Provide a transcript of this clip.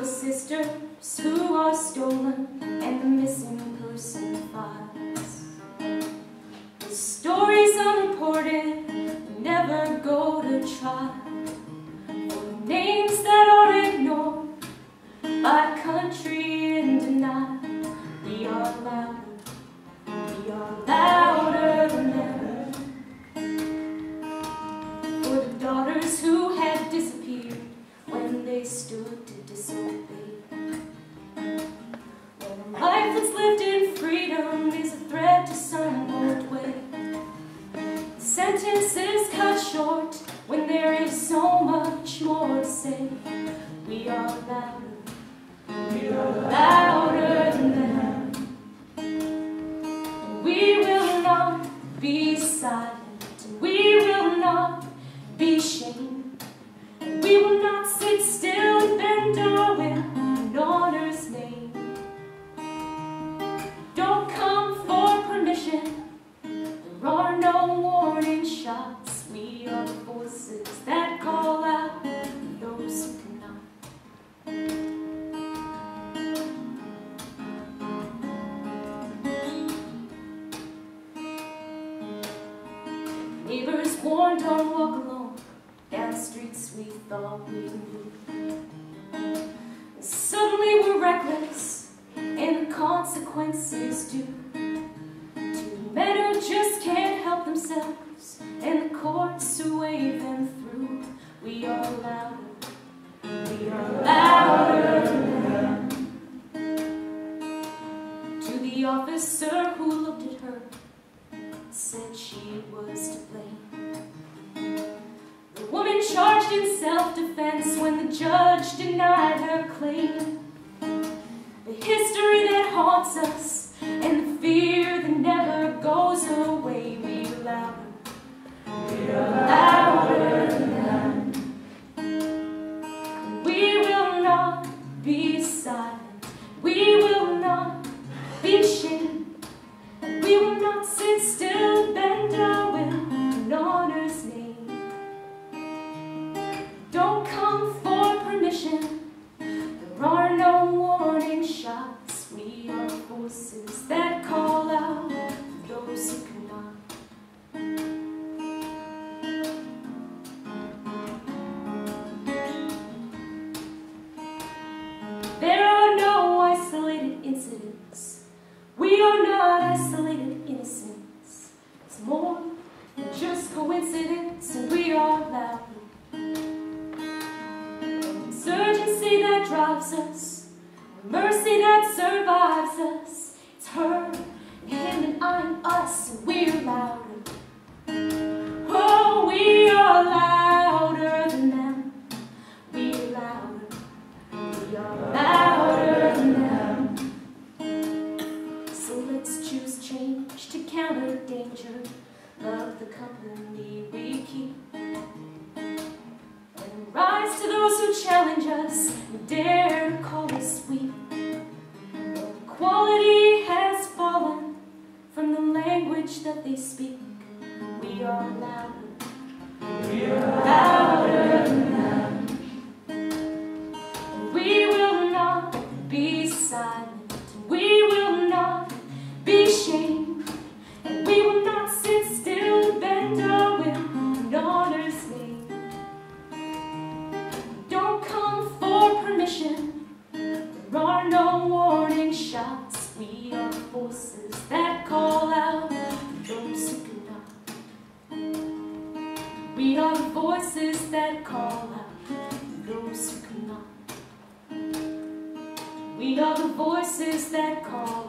Those sisters who are stolen and the missing person files. The stories unreported never go to trial. For names that are ignored by country short when there is so much more to say. We are louder, we are louder than them. We will not be silent, Neighbors warned, don't walk alone down streets we thought we knew. Suddenly we're reckless, and the consequences do. To men who just can't help themselves, and the courts wave them through. We are louder, we are louder. To the officer who looked at her, said she was to blame. The woman charged in self-defense when the judge denied her claim. The history that haunts us and the fear drives us, mercy that survives us. It's her, him, and I, and us, we're louder. Oh, we are louder than them. We're louder. We are louder than them. So let's choose change to counter danger. Love the company we keep. Challenge us dare to call us weak. Equality has fallen from the language that they speak. We are louder. We are the voices that call out those who cannot. We are the voices that call